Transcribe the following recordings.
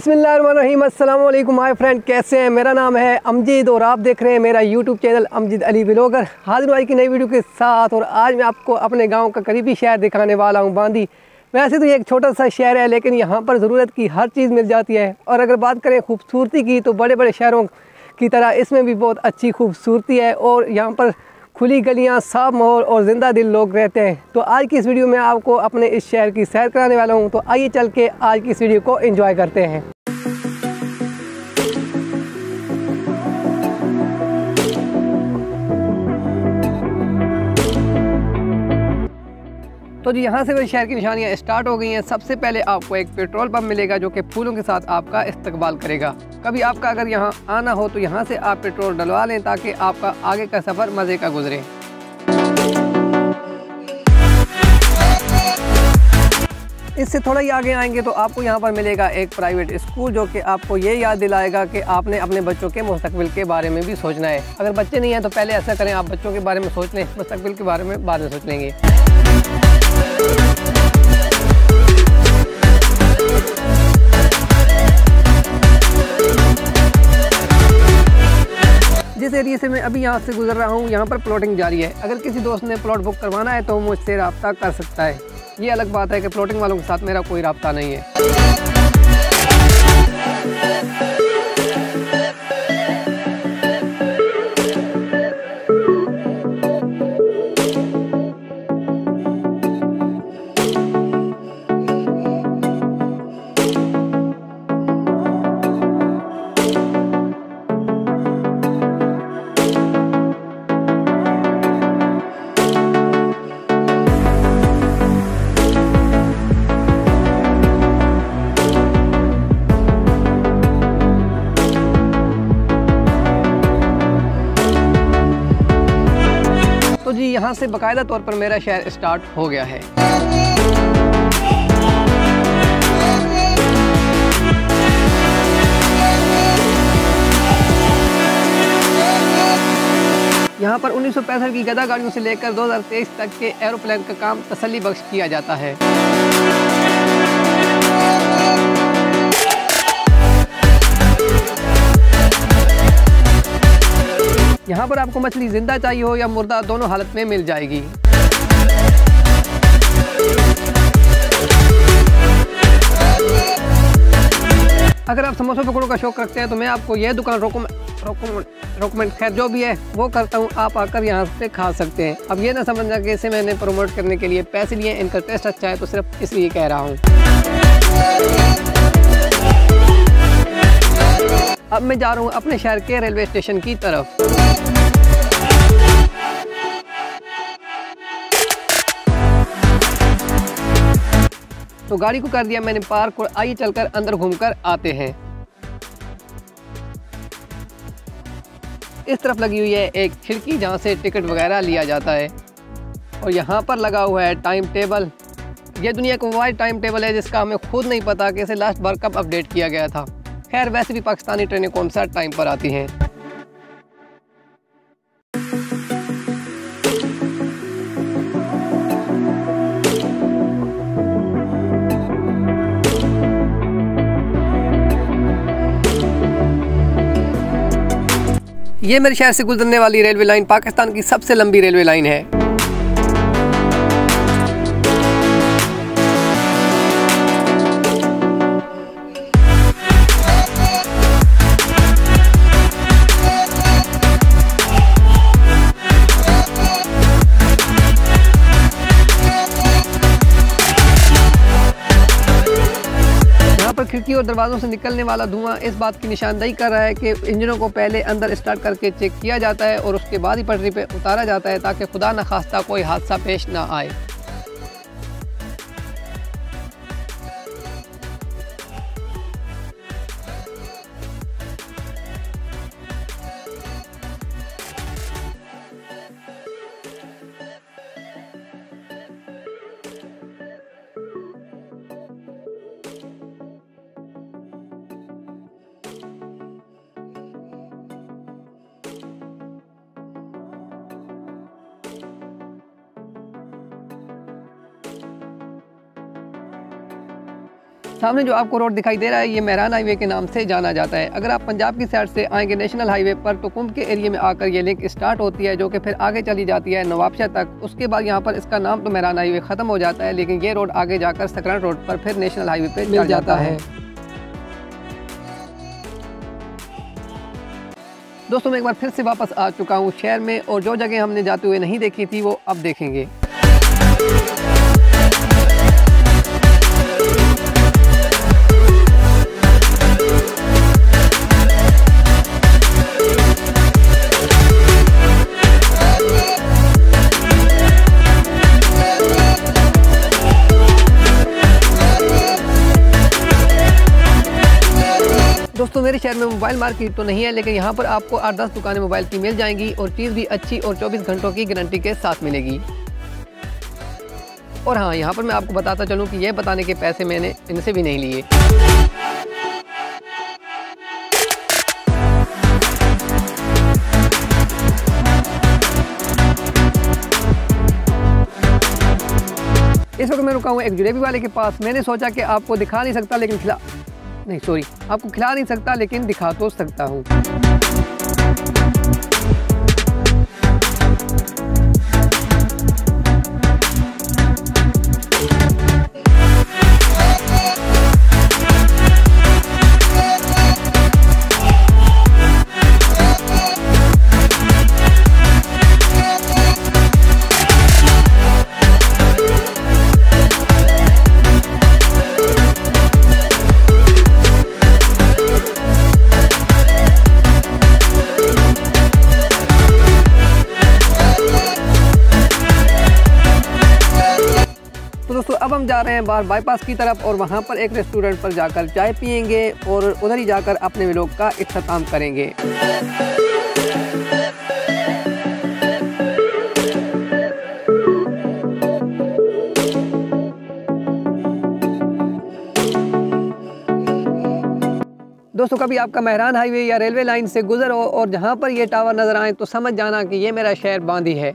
वालेकुम my friend, कैसे हैं? मेरा नाम है अमजीद और आप देख रहे हैं मेरा YouTube channel Amjid Ali blogger हाजिर भाई की नई वीडियो के साथ और आज मैं आपको अपने गाँव का करीबी शहर दिखाने वाला हूँ, बांदी। वैसे तो ये एक छोटा सा शहर है, लेकिन यहाँ पर ज़रूरत की हर चीज़ मिल जाती है। और अगर बात करें खूबसूरती की तो बड़े बड़े शहरों की तरह इसमें भी बहुत अच्छी खूबसूरती है और यहाँ पर खुली गलियाँ, साफ़ माहौल और ज़िंदा दिल लोग रहते हैं। तो आज की इस वीडियो में आपको अपने इस शहर की सैर कराने वाला हूँ। तो आइए चल के आज की इस वीडियो को इन्जॉय करते हैं। तो जी यहाँ से मेरे शहर की निशानियाँ स्टार्ट हो गई हैं। सबसे पहले आपको एक पेट्रोल पंप मिलेगा जो कि फूलों के साथ आपका इस्तकबाल करेगा। कभी आपका अगर यहाँ आना हो तो यहाँ से आप पेट्रोल डलवा लें ताकि आपका आगे का सफ़र मज़े का गुजरे। इससे थोड़ा ही आगे आएँगे तो आपको यहाँ पर मिलेगा एक प्राइवेट स्कूल जो कि आपको ये याद दिलाएगा कि आपने अपने बच्चों के मुस्तकबिल के बारे में भी सोचना है। अगर बच्चे नहीं हैं तो पहले ऐसा करें, आप बच्चों के बारे में सोच लें, मुस्तकबिल के बारे में बाद में सोच लेंगे। एरिए से मैं अभी यहाँ से गुजर रहा हूँ। यहाँ पर प्लॉटिंग जारी है। अगर किसी दोस्त ने प्लॉट बुक करवाना है तो मुझसे रबता कर सकता है। ये अलग बात है कि प्लॉटिंग वालों के साथ मेरा कोई रबता नहीं है। यहाँ से बाकायदा तौर पर मेरा शहर स्टार्ट हो गया है। यहाँ पर उन्नीस सौ पैंसठ की गदा गाड़ियों से लेकर 2023 तक के एरोप्लेन का काम तसली बख्श किया जाता है। पर आपको मछली ज़िंदा चाहिए हो या मुर्दा, दोनों हालत में मिल जाएगी। अगर आप समोसा पकौड़ों का शौक रखते हैं तो मैं आपको यह दुकान रोकमेंट खैर, जो भी है, वो करता हूँ। आप आकर यहाँ से खा सकते हैं। अब ये ना समझना कि इसे मैंने प्रमोट करने के लिए पैसे लिए, इनका टेस्ट अच्छा है तो सिर्फ़ इसलिए कह रहा हूँ। अब मैं जा रहा हूँ अपने शहर के रेलवे स्टेशन की तरफ़। तो गाड़ी को कर दिया मैंने पार्क और आइए चलकर अंदर घूमकर आते हैं। इस तरफ़ लगी हुई है एक खिड़की जहाँ से टिकट वगैरह लिया जाता है। और यहाँ पर लगा हुआ है टाइम टेबल ये दुनिया का वाइड टाइम टेबल है जिसका हमें खुद नहीं पता कि इसे लास्ट बार कब अपडेट किया गया था। खैर, वैसे भी पाकिस्तानी ट्रेनें कौन सा टाइम पर आती हैं? ये मेरे शहर से गुजरने वाली रेलवे लाइन पाकिस्तान की सबसे लंबी रेलवे लाइन है। खिड़की और दरवाज़ों से निकलने वाला धुआँ इस बात की निशानदेही कर रहा है कि इंजनों को पहले अंदर स्टार्ट करके चेक किया जाता है और उसके बाद ही पटरी पर उतारा जाता है ताकि खुदा न खास्ता कोई हादसा पेश ना आए। सामने जो आपको रोड दिखाई दे रहा है ये मेहरान हाईवे के नाम से जाना जाता है। अगर आप पंजाब की साइड से आएँगे नेशनल हाईवे पर तो कुंभ के एरिया में आकर ये लिंक स्टार्ट होती है जो कि फिर आगे चली जाती है नवाबशाह तक। उसके बाद यहाँ पर इसका नाम तो मेहरान हाईवे ख़त्म हो जाता है लेकिन ये रोड आगे जाकर सकरण रोड पर फिर नेशनल हाईवे पर मिल जाता है। दोस्तों मैं एक बार फिर से वापस आ चुका हूँ। शहर में और जो जगह हमने जाते हुए नहीं देखी थी वो अब देखेंगे। दोस्तों, मेरे शहर में मोबाइल मार्केट तो नहीं है, लेकिन यहाँ पर आपको आठ दस दुकानें मोबाइल की मिल जाएँगी और चीज़ भी अच्छी और 24 घंटों की गारंटी के साथ मिलेगी। और हाँ यहाँ पर मैं आपको बताता चलूँ कि यह बताने के पैसे मैंने इनसे भी नहीं लिए। इस वक्त मैं रुका हूँ एक जुलेबी वाले के पास। मैंने सोचा कि आपको दिखा नहीं सकता, लेकिन नहीं सॉरी आपको खिला नहीं सकता लेकिन दिखा तो सकता हूँ। जा रहे हैं बाहर बाईपास की तरफ़ और वहाँ पर एक रेस्टोरेंट पर जाकर चाय पियेंगे और उधर ही जाकर अपने व्लॉग का इख्ताम करेंगे। दोस्तों, कभी आपका मेहरान हाईवे या रेलवे लाइन से गुजर हो और जहाँ पर ये टावर नज़र आए तो समझ जाना कि ये मेरा शहर बांदी है।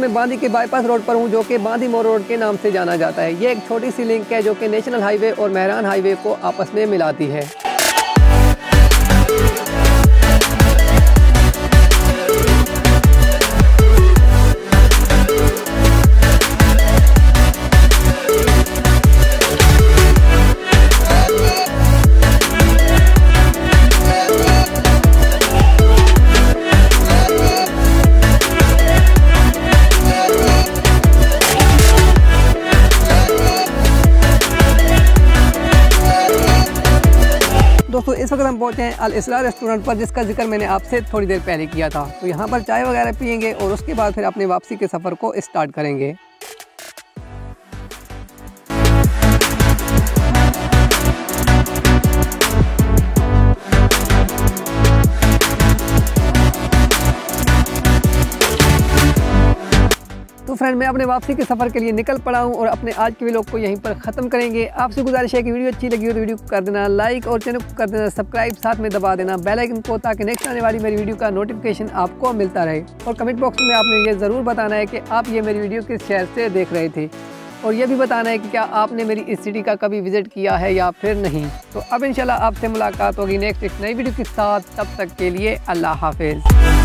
मैं बांदी के बाईपास रोड पर हूँ, जो कि बांदी मोर रोड के नाम से जाना जाता है। ये एक छोटी सी लिंक है जो कि नेशनल हाईवे और मेहरान हाईवे को आपस में मिलाती है। इस वक्त हम पहुँचे हैं अल इसरा रेस्टोरेंट पर, जिसका ज़िक्र मैंने आपसे थोड़ी देर पहले किया था। तो यहाँ पर चाय वगैरह पियेंगे और उसके बाद फिर अपने वापसी के सफ़र को स्टार्ट करेंगे। फ्रेंड मैं अपने वापसी के सफ़र के लिए निकल पड़ा हूँ और अपने आज के व्लॉग को यहीं पर ख़त्म करेंगे। आपसे गुजारिश है कि वीडियो अच्छी लगी हो तो वीडियो को कर देना लाइक और चैनल को कर देना सब्सक्राइब साथ में दबा देना बेल आइकन को ताकि नेक्स्ट आने वाली मेरी वीडियो का नोटिफिकेशन आपको मिलता रहे। और कमेंट बॉक्स में आपने ये ज़रूर बताना है कि आप ये मेरी वीडियो किस शहर से देख रहे थे। और ये भी बताना है कि क्या आपने मेरी इस सिटी का कभी विज़िट किया है या फिर नहीं। तो अब इंशाल्लाह आपसे मुलाकात होगी नेक्स्ट एक नई वीडियो के साथ। तब तक के लिए अल्लाह हाफिज़।